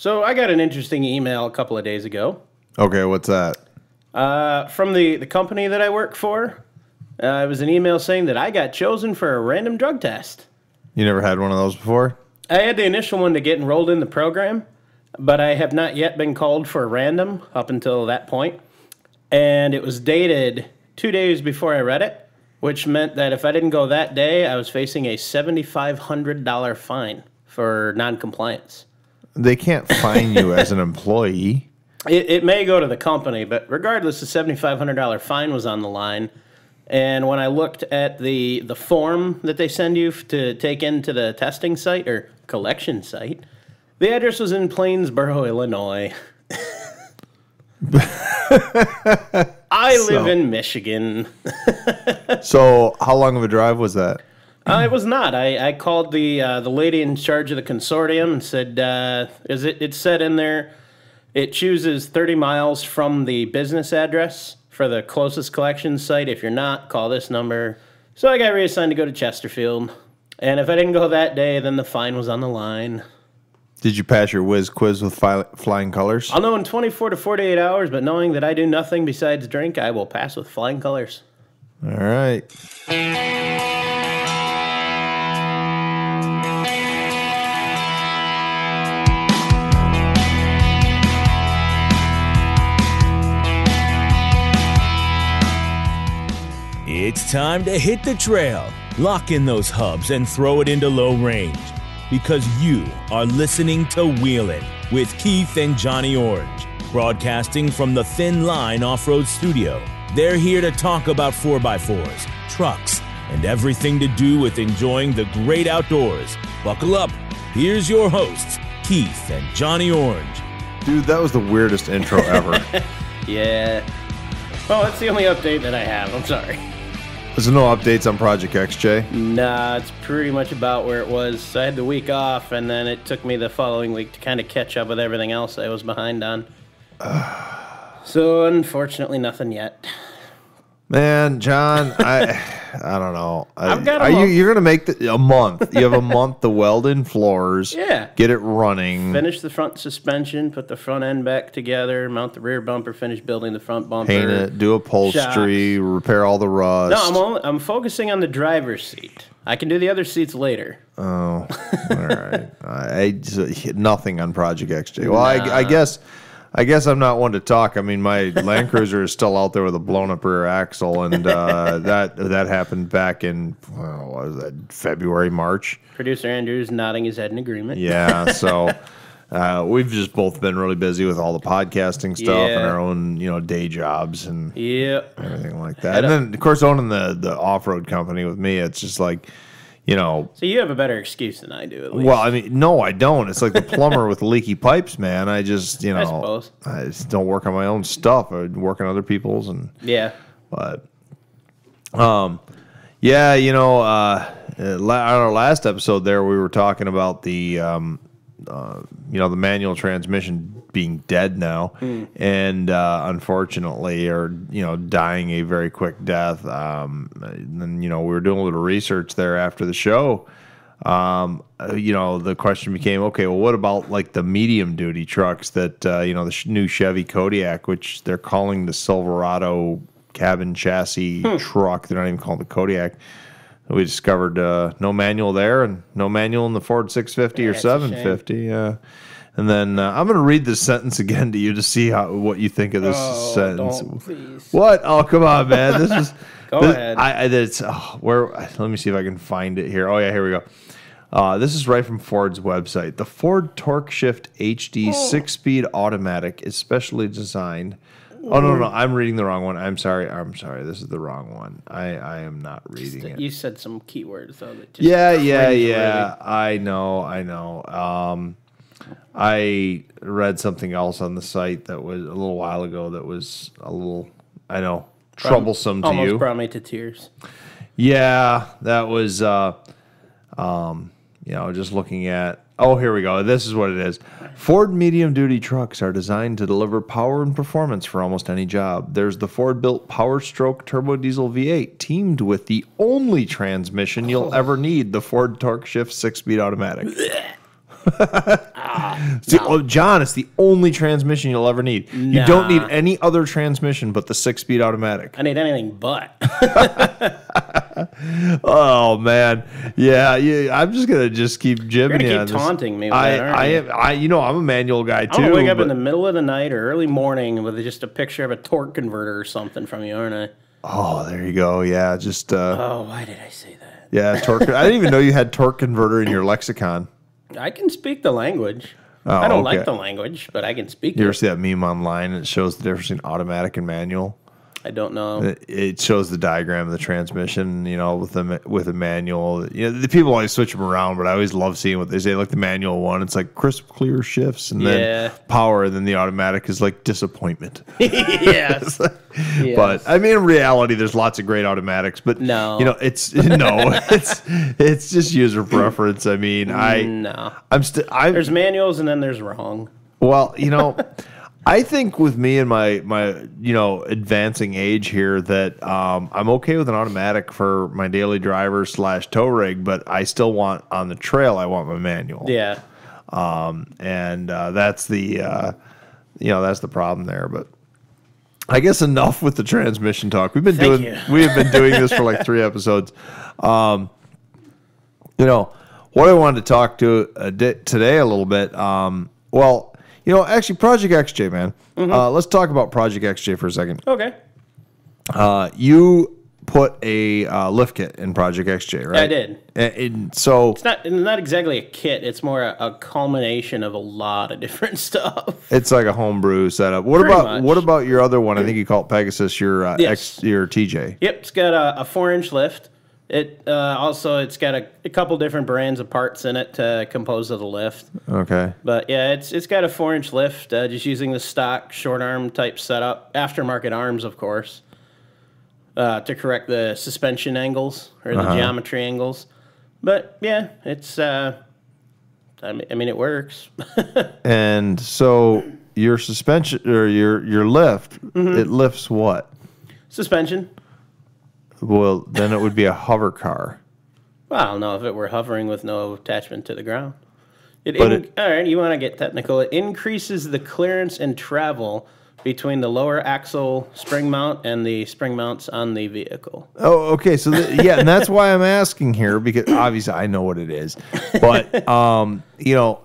So I got an interesting email a couple of days ago Okay, what's that? uh, from the, the company that I work for. Uh, it was an email saying that I got chosen for a random drug test. You never had one of those before? I had the initial one to get enrolled in the program, but I have not yet been called for a random up until that point. And it was dated two days before I read it, which meant that if I didn't go that day, I was facing a $7,500 fine for noncompliance. They can't fine you as an employee. It, it may go to the company, but regardless, the $7,500 fine was on the line. And when I looked at the, the form that they send you to take into the testing site or collection site, the address was in Plainsboro, Illinois. I live So- in Michigan. So, how long of a drive was that? Uh, it was not. I, I called the uh, the lady in charge of the consortium and said, uh, "Is it?" It said in there, it chooses 30 miles from the business address for the closest collection site. If you're not, call this number. So I got reassigned to go to Chesterfield, and if I didn't go that day, then the fine was on the line. Did you pass your whiz quiz with fi- flying colors? I'll know in 24 to 48 hours, but knowing that I do nothing besides drink, I will pass with flying colors. All right. It's time to hit the trail, lock in those hubs, and throw it into low range. Because you are listening to Wheelin' with Keith and Johnny Orange, broadcasting from the Thin Line Off Road Studio. They're here to talk about 4x4s, trucks, and everything to do with enjoying the great outdoors. Buckle up. Here's your hosts, Keith and Johnny Orange. Dude, that was the weirdest intro ever. Yeah. Oh, well, that's the only update that I have. I'm sorry. There's no updates on Project XJ. Nah, it's pretty much about where it was. I had the week off, and then it took me the following week to kind of catch up with everything else I was behind on. so, unfortunately, nothing yet. Man, John, I I don't know. I, I've got a are you, you're gonna make the, a month. You have a month to weld in floors. Yeah. Get it running. Finish the front suspension, put the front end back together, mount the rear bumper, finish building the front bumper. paint it, do upholstery, repair all the rust. No, I'm only, I'm focusing on the driver's seat. I can do the other seats later. Oh, all right. I, I nothing on Project XJ. Well, I, I guess I guess I'm not one to talk. I mean, my Land Cruiser is still out there with a blown up rear axle, and uh, that that happened back in well, what was that February, March. Producer Andrew's nodding his head in agreement. Yeah, so. Uh, we've just both been really busy with all the podcasting stuff and our own, you know, day jobs and Yep. everything like that. And then, of course, owning the the off road company with me, it's just like, you know, So you have a better excuse than I do, at least. Well, I mean, no, I don't. It's like the plumber with leaky pipes, man. I just, you know, I suppose. I just don't work on my own stuff. I work on other people's, and yeah. but, um, yeah, you know, uh, uh, on our last episode there, we were talking about the, um, uh, you know, the manual transmission being dead now, and uh, unfortunately, or you know, dying a very quick death. Um, and then you know, we were doing a little research there after the show um, uh, you know, the question became, okay, well, what about like the medium duty trucks that, uh, you know, the sh- new Chevy Kodiak, which they're calling the Silverado cabin chassis truck. They're not even calling the Kodiak. We discovered uh, no manual there and no manual in the Ford 650 or Yeah, shame. 750. Yeah. And then uh, I'm going to read this sentence again to you to see how what you think of this Oh, sentence. don't, please. What? Oh, come on, man. This is. Go this- ahead. I, I that's oh, where. Let me see if I can find it here. Oh yeah, here we go. Uh, this is right from Ford's website. The Ford TorqShift HD six-speed automatic is specially designed. Oh no, no, no, I'm reading the wrong one. I'm sorry. I'm sorry. This is the wrong one. I, I am not reading it. You said some keywords, though. That just Yeah, yeah, yeah. I know, I know. Um, I read something else on the site that was a little while ago that was a little, I know, troublesome to Almost you. brought me to tears. Yeah, that was, uh, um, you know, just looking at. Oh, here we go. This is what it is. Ford medium duty trucks are designed to deliver power and performance for almost any job. There's the Ford built Power Stroke Turbo Diesel V8 teamed with the only transmission you'll ever need the Ford TorqShift six speed automatic. It's the- oh, John, it's the only transmission you'll ever need. You don't need Nah. any other transmission but the six speed automatic. I need anything but. Oh man, yeah, yeah. I'm just gonna just keep jibbing you keep on this. taunting me with I, that, aren't I you? am. I, you know, I'm a manual guy too. I'm gonna wake up but- in the middle of the night or early morning with just a picture of a torque converter or something from you, aren't I? oh, there you go. Yeah, just uh, Oh, why did I say that? yeah, torque. I didn't even know you had torque converter in your lexicon. I can speak the language. Oh, I don't okay. like the language, but I can speak You ever it. see that meme online? It shows the difference between automatic and manual. I don't know. It, shows the diagram of the transmission. You know, with the with a manual. You know, the people always switch them around, but I always love seeing what they say. Like the manual one, it's like crisp, clear shifts, and Yeah. then power, and then the automatic is like disappointment. yes. Yes. But I mean, in reality, there's lots of great automatics. But No. you know, it's no, it's it's just user preference. I mean, I no. I'm still There's manuals and then there's wrong. well, you know, I think with me and my my you know advancing age here that um, I'm okay with an automatic for my daily driver slash tow rig, but I still want on the trail. I want my manual. Yeah. and uh, that's the uh, you know that's the problem there. But I guess enough with the transmission talk. We've been Thank doing we have been doing this for like three episodes. Um, you know what I wanted to talk to uh, today a little bit. Um, well, you know, actually, Project XJ, man. Mm-hmm. Uh, let's talk about Project XJ for a second. Okay. Uh, you put a uh, lift kit in Project XJ, right? I did. And, and so It's not not exactly a kit. It's more a, a culmination of a lot of different stuff. It's like a homebrew setup. What Pretty about much. what about your other one? I think you call it Pegasus. Your uh, Yes. X, your TJ. Yep, it's got a, a four inch lift. It uh, also it's got a, a couple different brands of parts in it to compose of the lift. Okay. But yeah, it's it's got a four inch lift, uh, just using the stock short arm type setup, aftermarket arms, of course, uh, to correct the suspension angles or the geometry angles. But yeah, it's uh, I mean, I mean it works. And so your suspension or your your lift, Mm-hmm. it lifts what? suspension. Well, then it would be a hover car. Well, I don't know if it were hovering with no attachment to the ground. It, in- it- all right, you want to get technical. It increases the clearance and travel between the lower axle spring mount and the spring mounts on the vehicle. Oh, okay. So th- yeah, and that's why I'm asking here because obviously I know what it is, but um, you know,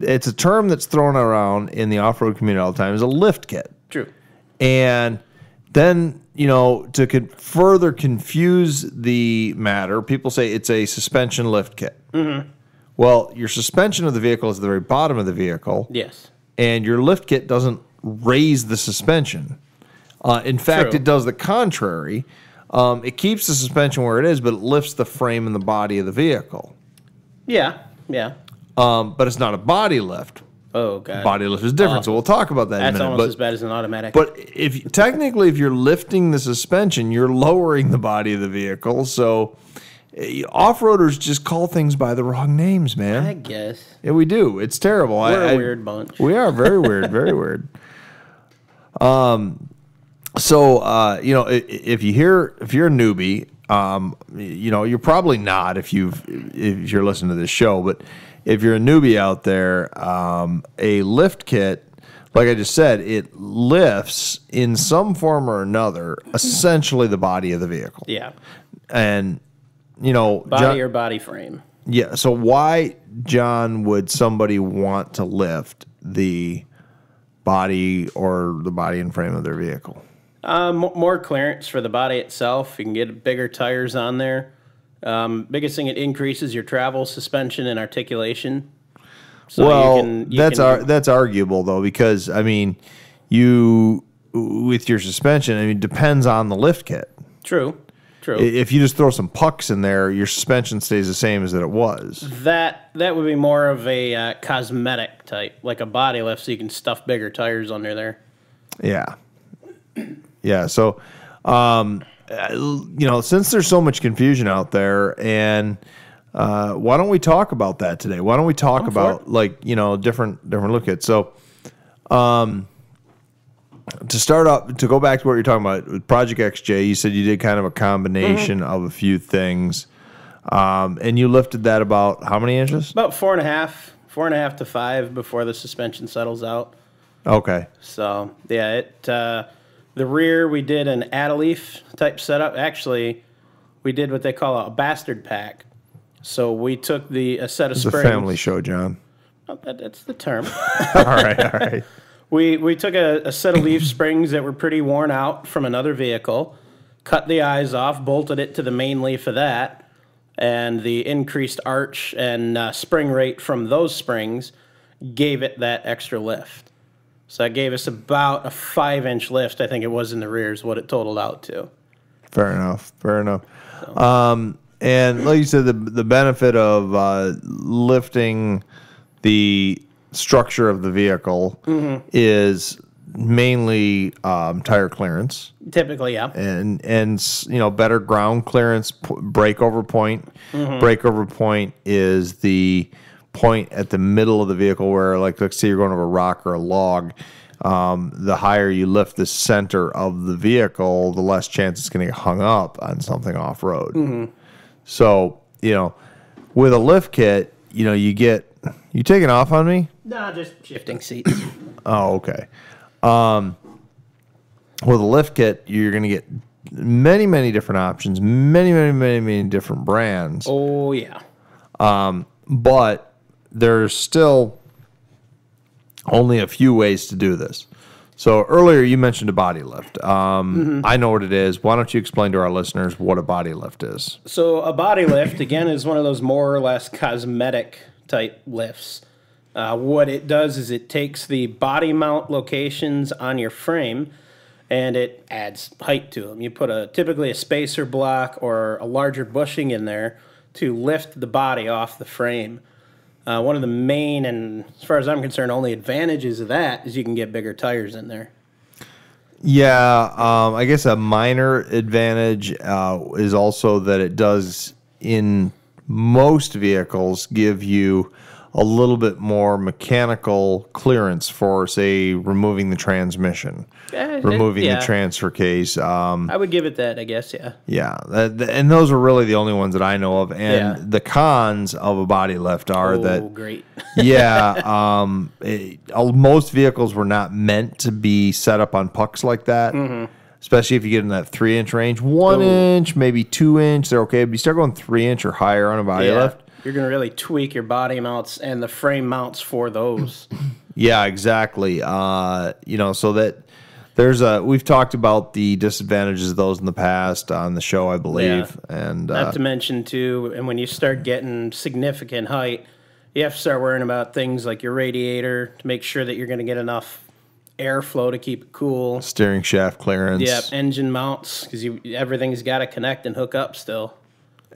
it's a term that's thrown around in the off-road community all the time. Is a lift kit. True. And then, you know, to con- further confuse the matter, people say it's a suspension lift kit. Mm-hmm. Well, your suspension of the vehicle is at the very bottom of the vehicle, Yes. and your lift kit doesn't raise the suspension. Uh, in fact, True. it does the contrary. Um, it keeps the suspension where it is, but it lifts the frame and the body of the vehicle. Yeah. Yeah. Um, but it's not a body lift. Oh god. Body lift is different, so we'll talk about that in a That's minute. almost but- as bad as an automatic. But if technically, if you're lifting the suspension, you're lowering the body of the vehicle. So eh, off-roaders just call things by the wrong names, man. I guess Yeah, we do. It's terrible. we're I- a weird bunch. We are very weird. Very weird. Um, so uh, you know, if you hear if you're a newbie, um, you know, you're probably not if you've if you're listening to this show, but if you're a newbie out there, um, a lift kit, like I just said, it lifts in some form or another, essentially the body of the vehicle, Yeah. and you know, Body John- or body frame. yeah. So why, John, would somebody want to lift the body or the body and frame of their vehicle? Mo- more clearance for the body itself. You can get bigger tires on there. Um, biggest thing, it increases your travel, suspension, and articulation. So well, you can, you that's can, ar- that's arguable though because I mean, you with your suspension, I mean, depends on the lift kit. true, true. If you just throw some pucks in there, your suspension stays the same as that it was. that that would be more of a uh, cosmetic type, like a body lift, so you can stuff bigger tires under there. Yeah. Yeah. So, um, you know, since there's so much confusion out there, and uh, why don't we talk about that today? Why don't we talk for about like you know different different look at so. Um, to start up, to go back to what you're talking about with Project XJ, you said you did kind of a combination Mm-hmm. of a few things, um, and you lifted that about how many inches? About four and a half, four and a half to five before the suspension settles out. Okay. So yeah, it uh, the rear we did an Add-A-Leaf type setup. Actually, we did what they call a bastard pack. So we took the a set of It's a springs. family show, John. Oh, that, that's the term. all right, all right. we we took a, a set of leaf springs that were pretty worn out from another vehicle, cut the eyes off, bolted it to the main leaf of that, and the increased arch and uh, spring rate from those springs gave it that extra lift. So that gave us about a five inch lift. I think it was in the rear is what it totaled out to. Fair enough. Fair enough. Um, and like you said, the the benefit of uh, lifting the structure of the vehicle is mainly um, tire clearance Typically, yeah. and and you know better ground clearance p- breakover point. Breakover point is the point at the middle of the vehicle where, like, let's say you're going over a rock or a log. Um, the higher you lift the center of the vehicle, the less chance it's going to get hung up on something off road. So you know, with a lift kit, you know you get you taking off on me. Nah, just shifting seats. Oh, okay. Um, with a lift kit, you're going to get many, many different options, many, many, many, many different brands, oh yeah. but there's still only a few ways to do this. So earlier you mentioned a body lift. Um, I know what it is. Why don't you explain to our listeners what a body lift is? So a body lift again is one of those more or less cosmetic type lifts. Uh, what it does is it takes the body mount locations on your frame and it adds height to them. You put a typically a spacer block or a larger bushing in there to lift the body off the frame. Uh, one of the main and, as far as I'm concerned, only advantages of that is you can get bigger tires in there. Yeah, um, I guess a minor advantage uh, is also that it does, in most vehicles, give you a little bit more mechanical clearance for, say, removing the transmission, Eh, removing yeah. the transfer case. Um, I would give it that, I guess. Yeah. yeah, and those are really the only ones that I know of. And Yeah. the cons of a body lift are Oh, that great. yeah, um, it- most vehicles were not meant to be set up on pucks like that. Especially if you get in that three inch range, one inch, maybe two inch, they're okay. But you start going three inch or higher on a body Yeah, lift. You're gonna really tweak your body mounts and the frame mounts for those. Yeah, exactly. Uh, you know, so that there's a we've talked about the disadvantages of those in the past on the show, I believe, and uh, Not to mention too, and when you start getting significant height, you have to start worrying about things like your radiator to make sure that you're gonna get enough airflow to keep it cool. steering shaft clearance. Yep, engine mounts because you everything's got to connect and hook up still.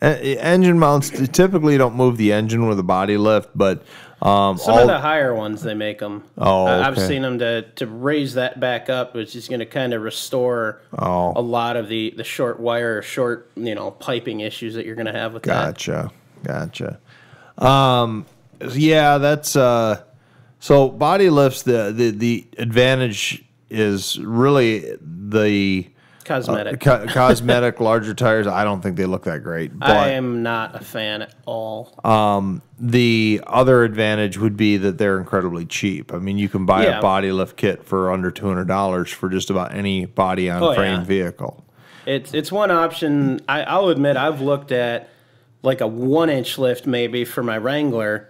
Engine mounts typically don't move the engine with a body lift, but um, Some of the higher ones they make them. Oh, I've seen them to to raise that back up, which is going to kind of restore Oh. a lot of the the short wire, short you know piping issues that you're going to have with that. Gotcha. Gotcha. Um, yeah, that's uh, so body lifts. The, the the advantage is really the Cosmetic. Uh, co- cosmetic larger tires. I don't think they look that great, I am not a fan at all. Um, the other advantage would be that they're incredibly cheap. I mean, you can buy Yeah. a body lift kit for under two hundred dollars for just about any body on Oh, frame yeah. vehicle. It's it's one option. I, I'll admit I've looked at like a one inch lift maybe for my Wrangler,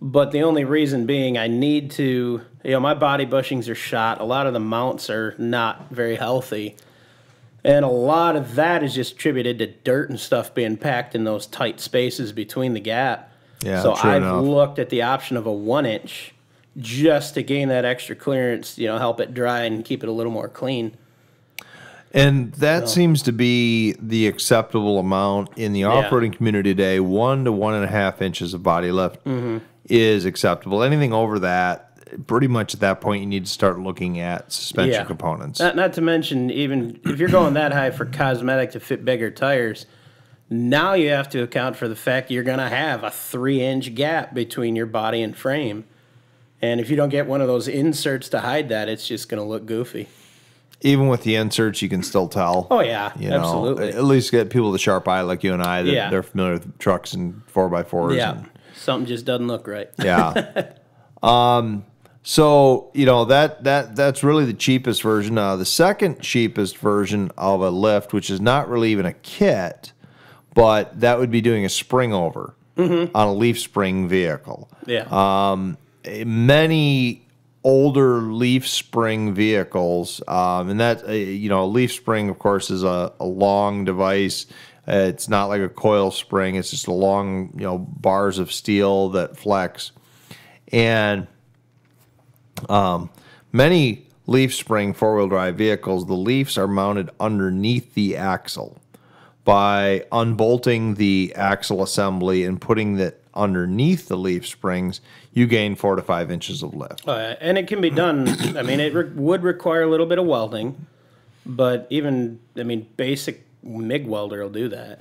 but the only reason being I need to you know my body bushings are shot. A lot of the mounts are not very healthy, and a lot of that is just attributed to dirt and stuff being packed in those tight spaces between the gap. Yeah, so I've enough. looked at the option of a one inch just to gain that extra clearance. You know, help it dry and keep it a little more clean. And that seems to be the acceptable amount in the off-roading community today. One to one and a half inches of body lift Mm-hmm. is acceptable. Anything over that, pretty much at that point, you need to start looking at suspension Yeah. components. Not, not to mention, even if you're going that high for cosmetic to fit bigger tires, now you have to account for the fact you're going to have a three inch gap between your body and frame. And if you don't get one of those inserts to hide that, it's just going to look goofy. Even with the inserts, you can still tell. Oh, yeah, you know, absolutely. At least get people with a sharp eye like you and I that Yeah. they're familiar with trucks and four by fours. Yeah. and- Something just doesn't look right. Yeah. um, so you know that that that's really the cheapest version. Uh, the second cheapest version of a lift, which is not really even a kit, but that would be doing a spring over on a leaf spring vehicle. Yeah. Um, many older leaf spring vehicles, um, and that uh, you know, a leaf spring, of course, is a, a long device. Uh, it's not like a coil spring; it's just a long, you know, bars of steel that flex. And um, many leaf spring four wheel drive vehicles, the leaves are mounted underneath the axle. By unbolting the axle assembly and putting it underneath the leaf springs, you gain four to five inches of lift. Uh, and it can be done. I mean, it re- would require a little bit of welding, but even I mean, basic MIG welder will do that.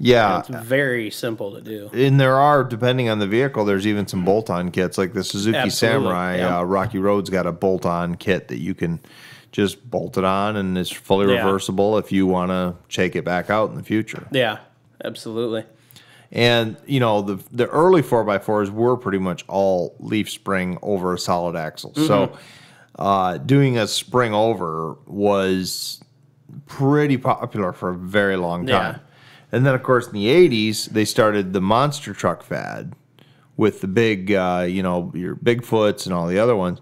Yeah, It's very simple to do. and there are, depending on the vehicle, there's even some bolt-on kits like the Suzuki Absolutely, Samurai. yeah. Uh, Rocky Road's got a bolt-on kit that you can just bolt it on, and it's fully Yeah. reversible if you want to take it back out in the future. Yeah, absolutely. And you know the the early four x fours were pretty much all leaf spring over a solid axle. So uh, doing a spring over was pretty popular for a very long Yeah. And then of course in the '80s they started the monster truck fad with the big, uh, you know, your Bigfoots and all the other ones,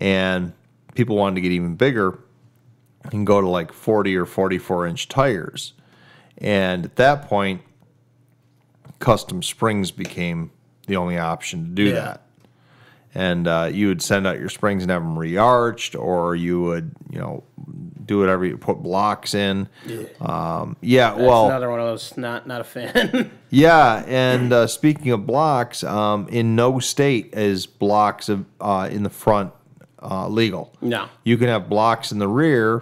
and people wanted to get even bigger and go to like 40 or 44 inch tires. And at that point, custom springs became the only option to do Yeah. that. And uh, you would send out your springs and have them re-arched, or you would, you know, do whatever you put blocks in. Yeah, um, yeah That's well, another one of those. Not not a fan. yeah, and uh, speaking of blocks, um, in no state is blocks of, uh, in the front uh, legal. no, You can have blocks in the rear.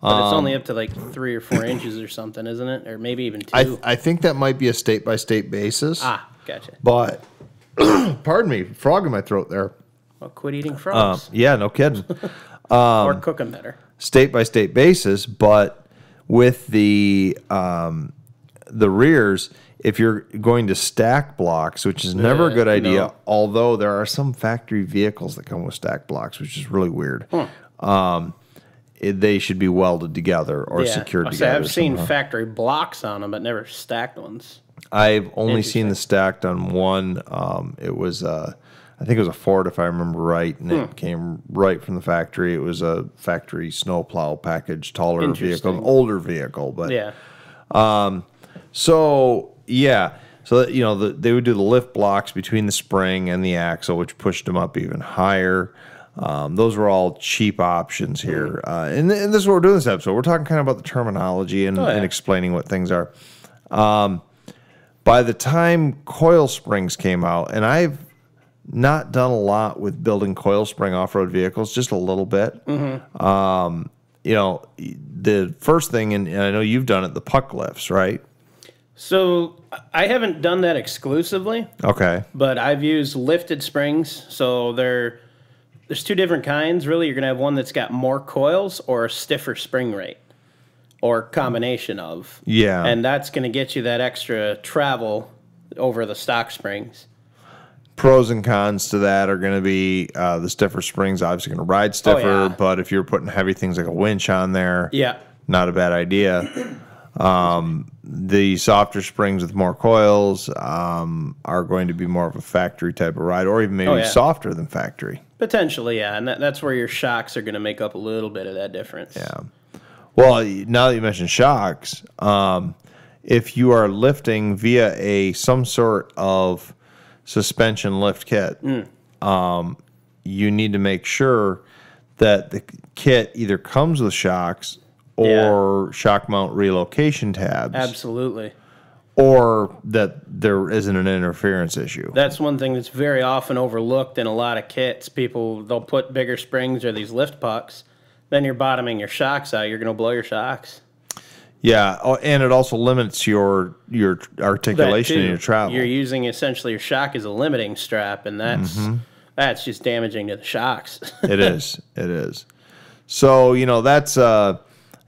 but it's Um, only up to like three or four inches or something, isn't it? Or maybe even two. I, th- I think that might be a state by state basis. ah, gotcha. But, pardon me, frog in my throat there. Well, quit eating Um, frogs yeah, no kidding. or cook them better. state by state basis, but with the um, the rears, if you're going to stack blocks, which is never a Uh, good idea, no. although there are some factory vehicles that come with stack blocks, which is really weird. Um, it- they should be welded together or Yeah, secured together. I've seen factory blocks on them, but never stacked ones. I've only seen the stacked on one. Um, it was, uh, I think it was a Ford, if I remember right, and Hmm. it came right from the factory. It was a factory snowplow package, taller vehicle, an older vehicle, but Yeah, so yeah, so that, you know the, they would do the lift blocks between the spring and the axle, which pushed them up even higher. Um, those were all cheap options here, uh, and, and this is what we're doing this episode. We're talking kind of about the terminology and, Oh, yeah. and explaining what things are. Um, by the time coil springs came out, and I've not done a lot with building coil spring off road vehicles, just a little bit. Um, you know, the first thing, and, and I know you've done it, the puck lifts, right? So I haven't done that exclusively, Okay. but I've used lifted springs. So they're there's two different kinds. Really, you're gonna have one that's got more coils or a stiffer spring rate, or combination of. Yeah. And that's gonna get you that extra travel over the stock springs. Pros and cons to that are going to be uh, the stiffer springs obviously going to ride stiffer, yeah. but if you're putting heavy things like a winch on there, Yeah. not a bad idea. Um, the softer springs with more coils um, are going to be more of a factory type of ride, or even maybe Oh, yeah. softer than factory. Potentially, yeah, and that, that's where your shocks are going to make up a little bit of that difference. Yeah. Well, now that you mentioned shocks, um, if you are lifting via a some sort of suspension lift kit, um, you need to make sure that the kit either comes with shocks or shock mount relocation tabs, Absolutely. or that there isn't an interference issue. That's one thing that's very often overlooked in a lot of kits. People they'll put bigger springs or these lift pucks. Then you're bottoming your shocks out. You're going to blow your shocks. yeah, oh, and it also limits your your articulation in your travel. You're using essentially your shock as a limiting strap, and that's Mm-hmm. that's just damaging to the shocks. it is. It is. So you know that's uh,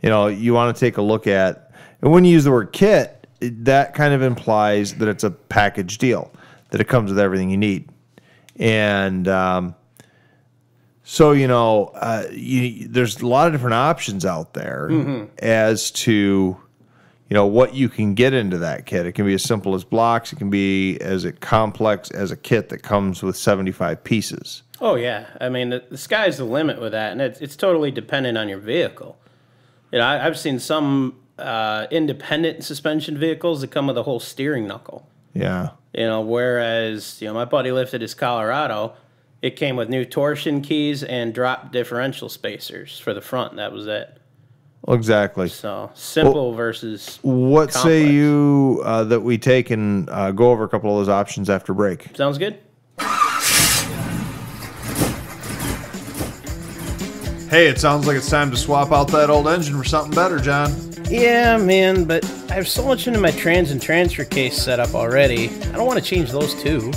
you know you want to take a look at, and when you use the word kit, that kind of implies that it's a package deal. that it comes with everything you need. And um, so, you know, uh, you, there's a lot of different options out there as to, you know, what you can get into that kit. It can be as simple as blocks. It can be as complex as a kit that comes with 75 pieces. Oh yeah, I mean the, the sky's the limit with that, and it's, it's totally dependent on your vehicle. You know, I, I've seen some uh, independent suspension vehicles that come with a whole steering knuckle. Yeah. You know, whereas you know my buddy lifted his Colorado, it came with new torsion keys and drop differential spacers for the front. That was it. Exactly. So simple versus What say you uh, that we take and uh, go over a couple of those options after break? Sounds good. Hey, it sounds like it's time to swap out that old engine for something better, John. Yeah, man, but I have so much into my trans and transfer case setup already. I don't want to change those too.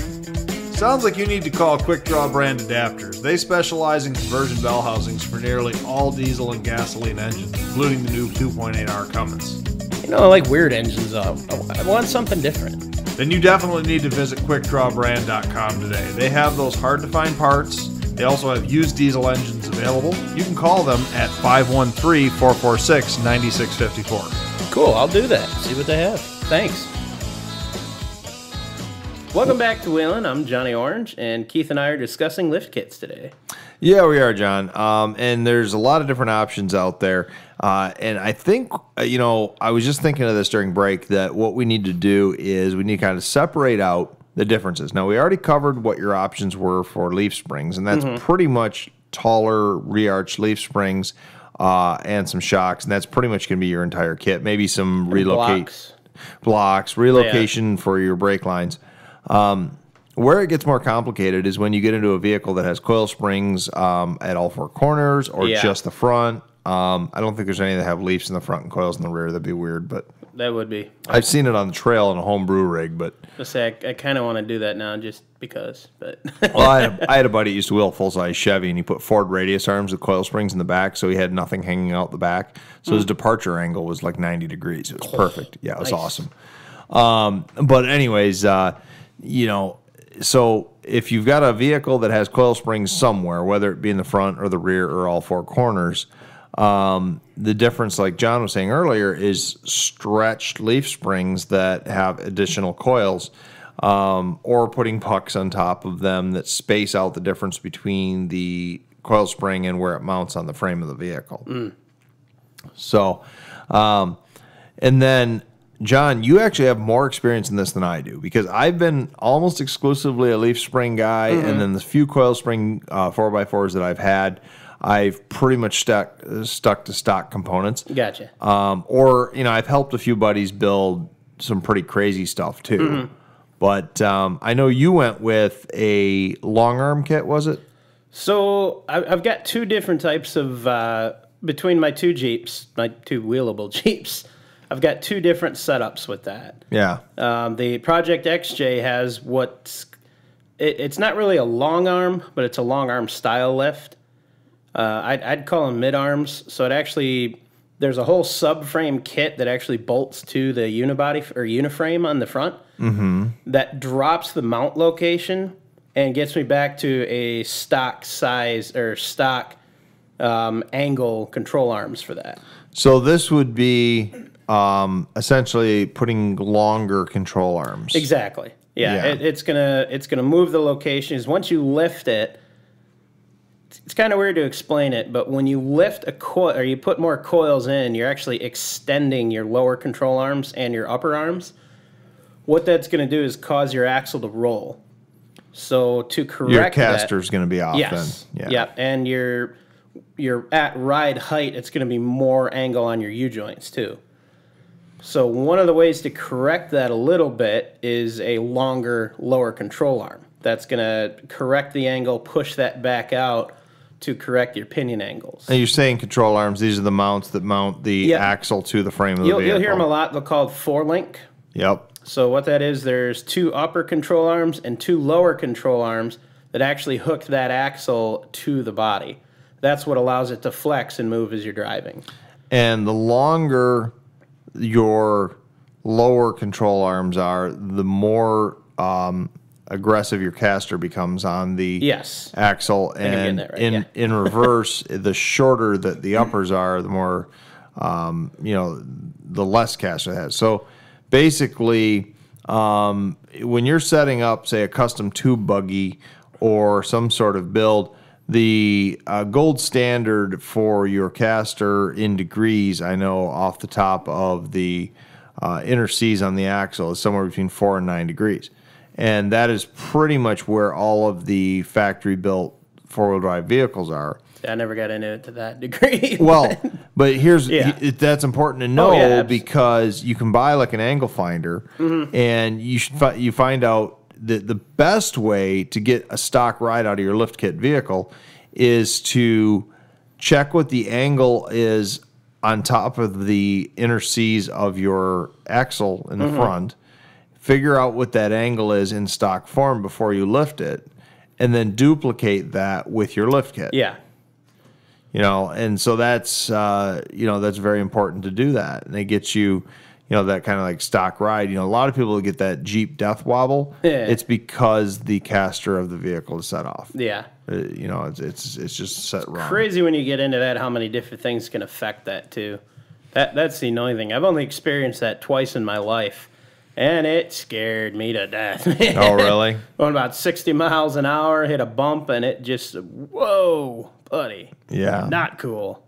Sounds like you need to call Quick Draw Brand Adapters. They specialize in conversion bell housings for nearly all diesel and gasoline engines, including the new 2.8R Cummins. You know, I like weird engines. Though. I I want something different. Then you definitely need to visit QuickDrawBrand.com today. They have those hard to find parts. They also have used diesel engines available. You can call them at 513 446 9654. Cool, I'll do that. See what they have. Thanks. Welcome back to Wheeling. I'm Johnny Orange, and Keith and I are discussing lift kits today. Yeah, we are, John. Um, and there's a lot of different options out there. Uh, and I think, uh, you know, I was just thinking of this during break that what we need to do is we need to kind of separate out the differences. Now, we already covered what your options were for leaf springs, and that's pretty much taller re-arch leaf springs uh, and some shocks, and that's pretty much going to be your entire kit. Maybe some relocate Blocks. blocks, relocation for your brake lines. Um, where it gets more complicated is when you get into a vehicle that has coil springs um, at all four corners or Yeah. just the front. Um, I don't think there's any that have leafs in the front and coils in the rear. That'd be weird, but That would be. I've seen it on the trail in a homebrew rig. But Let's say I, I kind of want to do that now just because, but well, I, had I had a buddy who used to wheel a full size Chevy, and he put Ford radius arms with coil springs in the back, so he had nothing hanging out the back. So his departure angle was like 90 degrees. It was perfect. Yeah, it was nice. awesome. Um, but anyways, uh, you know, so if you've got a vehicle that has coil springs somewhere, whether it be in the front or the rear or all four corners, um, the difference, like John was saying earlier, is stretched leaf springs that have additional coils, um, or putting pucks on top of them that space out the difference between the coil spring and where it mounts on the frame of the vehicle. So, um, and then John, you actually have more experience in this than I do because I've been almost exclusively a leaf spring guy, and then the few coil spring uh, four x fours that I've had, I've pretty much stuck stuck to stock components. gotcha. Um, or you know, I've helped a few buddies build some pretty crazy stuff too. But um, I know you went with a long arm kit, was it? So I- I've got two different types of uh, between my two Jeeps, my two wheelable Jeeps. I've got two different setups with that. Yeah. Um, the Project XJ has what's it, it's not really a long arm, but it's a long arm style lift. Uh, I'd, I'd call them mid arms. So it actually there's a whole subframe kit that actually bolts to the unibody or uniframe on the front that drops the mount location and gets me back to a stock size or stock um, angle control arms for that. So this would be um, essentially putting longer control arms. Exactly. Yeah, Yeah. It, it's gonna it's gonna move the locations. Once you lift it, it's, it's kind of weird to explain it, but when you lift a coil or you put more coils in, you're actually extending your lower control arms and your upper arms. What that's gonna do is cause your axle to roll. So to correct Your caster's going to be off Yes. then. Yeah. Yep. And your your at ride height, it's going to be more angle on your U joints too. So one of the ways to correct that a little bit is a longer lower control arm. That's going to correct the angle, push that back out to correct your pinion angles. And you're saying control arms, these are the mounts that mount the Yeah. axle to the frame of the You'll, vehicle. you'll hear them a lot. They're called four link. Yep. So what that is, there's two upper control arms and two lower control arms that actually hook that axle to the body. That's what allows it to flex and move as you're driving. And the longer your lower control arms are, the more um, aggressive your caster becomes on the Yes. axle, and right, in yeah. in reverse, the shorter that the uppers are, the more um, you know, the less caster it has. So basically, um, when you're setting up, say, a custom tube buggy or some sort of build, the uh, gold standard for your caster in degrees, I know off the top of the uh, inner C's on the axle, is somewhere between four and nine degrees. And that is pretty much where all of the factory built four wheel drive vehicles are. I never got into it to that degree. Well, but here's Yeah. Oh, that's important to know yeah, because you can buy like an angle finder, Mm-hmm. and you should fi- you find out that the best way to get a stock ride out of your lift kit vehicle is to check what the angle is on top of the inner C's of your axle in the Mm-hmm. front. Figure out what that angle is in stock form before you lift it, and then duplicate that with your lift kit yeah. you know and so that's uh, you know that's very important to do that and it gets you you know that kind of like stock ride you know a lot of people get that jeep death wobble Yeah. it's because the caster of the vehicle is set off Yeah. Uh, you know it's, it's it's just set wrong Crazy when you get into that how many different things can affect that too. That that's the annoying thing. I've only experienced that twice in my life. And it scared me to death. oh really Going about 60 miles an hour, hit a bump, and it just, whoa, buddy. yeah Not cool.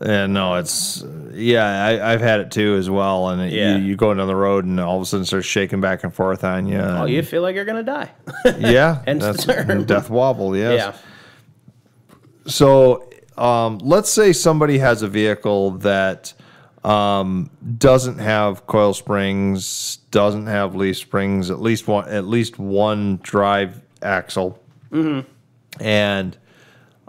Yeah no it's yeah I, i've had it too as well and it, Yeah. you, you go down the road and all of a sudden starts shaking back and forth on you Oh, you feel like you're going to die. yeah the that's death wobble yes yeah. So um, let's say somebody has a vehicle that um, doesn't have coil springs, doesn't have leaf springs, at least one, at least one drive axle, and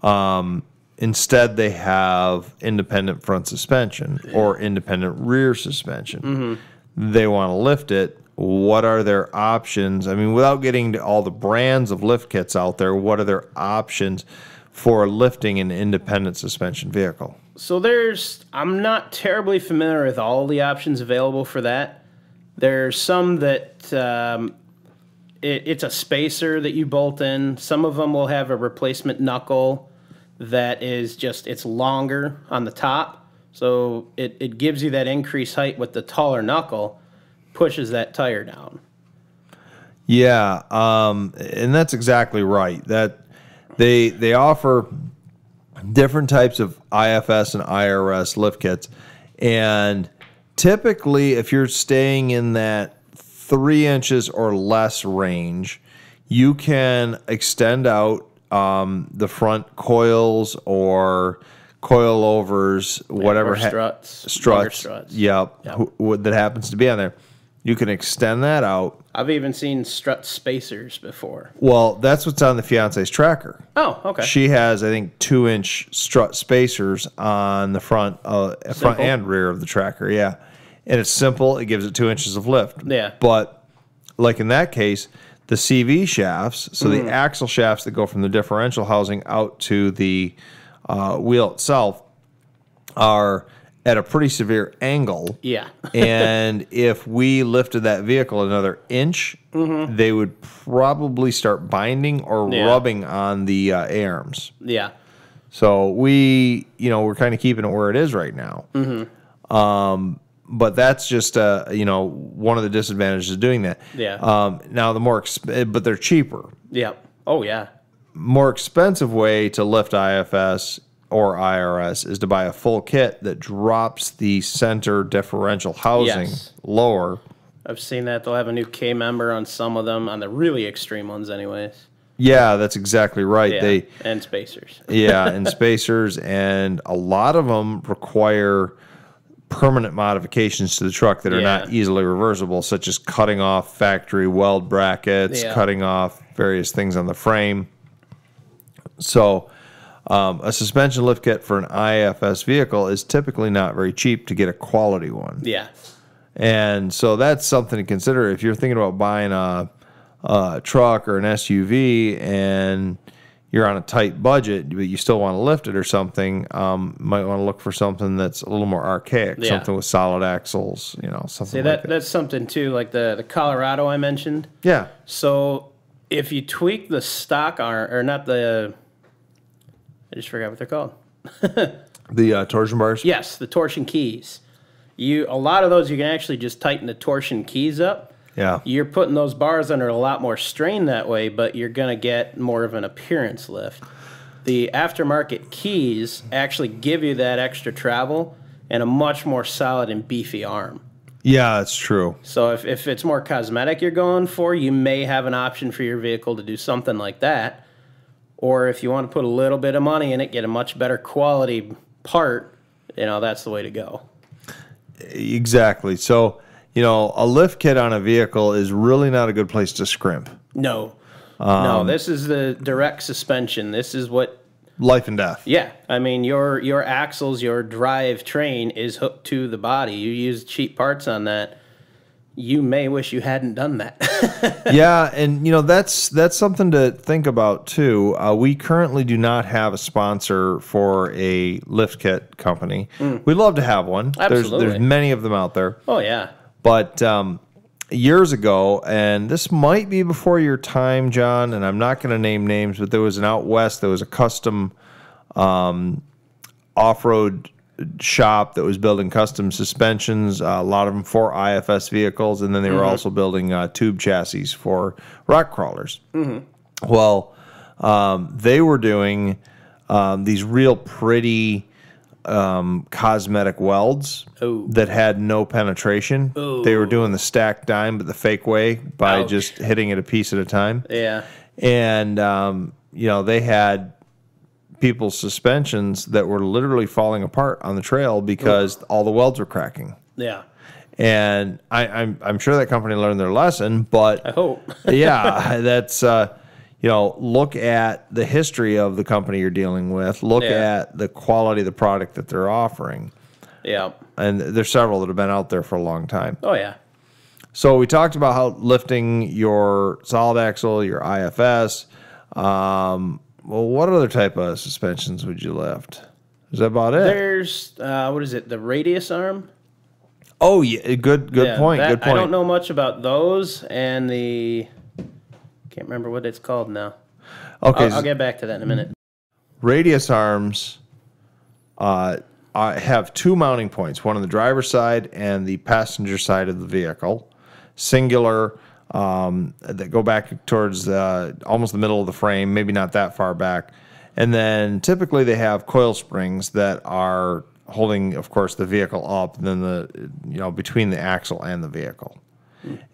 um, instead they have independent front suspension or independent rear suspension. They want to lift it. What are their options? I mean, without getting to all the brands of lift kits out there, what are their options for lifting an independent suspension vehicle? So there's, I'm not terribly familiar with all the options available for that. There's some that um, it, it's a spacer that you bolt in. Some of them will have a replacement knuckle that is just it's longer on the top, so it, it gives you that increased height with the taller knuckle, pushes that tire down. Yeah, um, and that's exactly right. That they they offer different types of IFS and IRS lift kits, and typically, if you're staying in that three inches or less range, you can extend out um, the front coils or coilovers, whatever struts, longer struts, struts. Yep, Yep. wh- what that happens to be on there. You can extend that out. I've even seen strut spacers before. Well, that's what's on the fiance's tracker. Oh, okay. She has, I think, two inch strut spacers on the front, uh, front and rear of the tracker. Yeah, and it's simple. It gives it two inches of lift. Yeah. but like in that case, the CV shafts, so Mm. the axle shafts that go from the differential housing out to the uh, wheel itself, are at a pretty severe angle. yeah. and if we lifted that vehicle another inch, they would probably start binding or Mm-hmm. Yeah. rubbing on the uh, arms. yeah. So we, you know, we're kind of keeping it where it is right now. Mm-hmm. Um, but that's just, uh, you know, one of the disadvantages of doing that. Yeah. Um, now the more, exp- but they're cheaper. Yeah. Oh, yeah. More expensive way to lift IFS or IRS is to buy a full kit that drops the center differential housing Yes. lower. I've seen that. They'll have a new K member on some of them, on the really extreme ones, anyways. Yeah, that's exactly right. Yeah. They and spacers. yeah, and spacers and a lot of them require permanent modifications to the truck that are not easily reversible, such as cutting off factory weld brackets, Yeah. cutting off various things on the frame. So, um, a suspension lift kit for an IFS vehicle is typically not very cheap to get a quality one. Yeah. And so that's something to consider if you're thinking about buying a, a truck or an SUV and you're on a tight budget, but you still want to lift it or something. Um, might want to look for something that's a little more archaic, Yeah. something with solid axles, you know, something See, like that, that. that's something too, like the, the Colorado I mentioned. Yeah, So if you tweak the stock arm, or not the, I just forgot what they're called. The uh, torsion bars. Yes, the torsion keys. You a lot of those you can actually just tighten the torsion keys up. Yeah. You're putting those bars under a lot more strain that way, but you're gonna get more of an appearance lift. The aftermarket keys actually give you that extra travel and a much more solid and beefy arm. Yeah, that's true. So if, if it's more cosmetic you're going for, you may have an option for your vehicle to do something like that. Or if you want to put a little bit of money in it, get a much better quality part, you know, that's the way to go. Exactly. So, you know, a lift kit on a vehicle is really not a good place to scrimp. No. Um, no, this is the direct suspension. This is what Life and death. yeah, I mean your your axles, your drive train is hooked to the body. You use cheap parts on that. You may wish you hadn't done that. yeah, and you know that's that's something to think about too. Uh, we currently do not have a sponsor for a lift kit company. We'd love to have one. There's Absolutely. there's many of them out there, oh yeah. But um, years ago, and this might be before your time, John. And I'm not going to name names, but there was an out west. There was a custom um, off-road shop that was building custom suspensions, uh, a lot of them for IFS vehicles, and then they were also building uh, tube chassis for rock crawlers. Well, um, they were doing um, these real pretty um, cosmetic welds Oh. that had no penetration. They were doing the stacked dime, but the fake way by Ouch. just hitting it a piece at a time Yeah. and um, you know they had people's suspensions that were literally falling apart on the trail because all the welds were cracking. Yeah. And I, I'm I'm sure that company learned their lesson, but I hope. yeah, that's uh, you know look at the history of the company you're dealing with. Look Yeah. at the quality of the product that they're offering, yeah. and there's several that have been out there for a long time. Oh yeah. So we talked about how lifting your solid axle, your IFS. Um, well, what other type of suspensions would you lift? Is that about it? There's uh, what is it? The radius arm. oh, yeah, good, good Yeah, point. that- good point. I don't know much about those and the. Can't remember what it's called now. Okay, I'll, I'll get back to that in a minute. radius arms uh, uh, have two mounting points: one on the driver's side and the passenger side of the vehicle, singular. Um, that go back towards uh, almost the middle of the frame, maybe not that far back, and then typically they have coil springs that are holding, of course, the vehicle up, and then the you know between the axle and the vehicle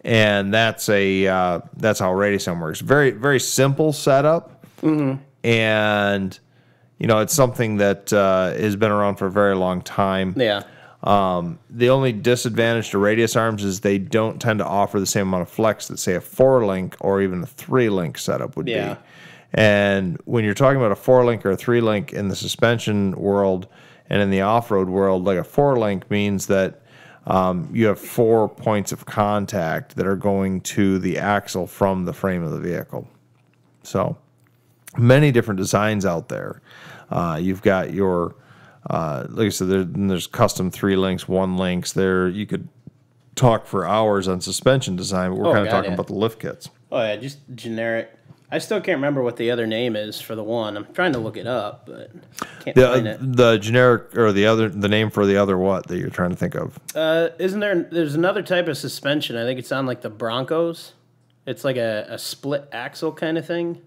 and that's a uh, that's how radius arm works. Very very simple setup, and you know it's something that uh, has been around for a very long time. Yeah. Um, the only disadvantage to radius arms is they don't tend to offer the same amount of flex that say a four link or even a three link setup would Yeah. be. And when you're talking about a four link or a three link in the suspension world and in the off road world, like a four link means that um, you have four points of contact that are going to the axle from the frame of the vehicle. So many different designs out there. Uh, you've got your, uh, like I said, there, there's custom three links, one links. There, you could talk for hours on suspension design, but we're Oh, kind of talking yeah. about the lift kits. Oh yeah, just generic. I still can't remember what the other name is for the one. I'm trying to look it up, but can't find The, it. the generic or the other, the name for the other what that you're trying to think of? Uh, isn't there? There's another type of suspension. I think it's on like the Broncos. It's like a, a split axle kind of thing.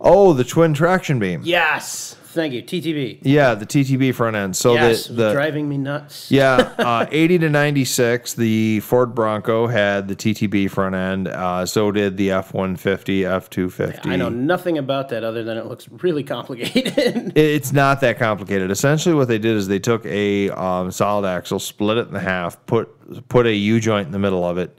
Oh, the twin traction beam. Yes, thank you. TTB. Yeah, the TTB front end. So yes, the, the driving me nuts. Yeah, uh, 80 to 96, the Ford Bronco had the TTB front end. Uh, so did the F 150, F 250. I know nothing about that other than it looks really complicated. It's not that complicated. Essentially, what they did is they took a um, solid axle, split it in half, put put a U joint in the middle of it,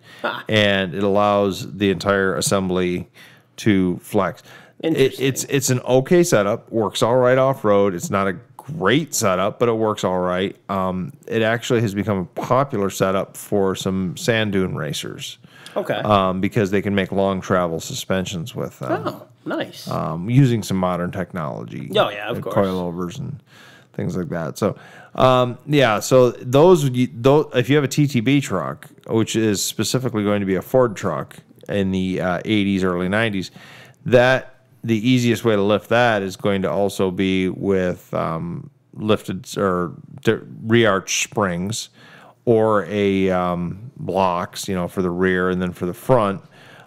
and it allows the entire assembly to flex. It, it's it's an okay setup. Works all right off road. It's not a great setup, but it works all right. Um, it actually has become a popular setup for some sand dune racers okay. um, because they can make long travel suspensions with them oh, nice. um, using some modern technology. Oh, yeah, of course. Coilovers and things like that. So, um, yeah, so those, those, if you have a TTB truck, which is specifically going to be a Ford truck, in the uh, 80s, early 90s. That the easiest way to lift that is going to also be with um, lifted or re-arch springs or a um, blocks, you know, for the rear and then for the front.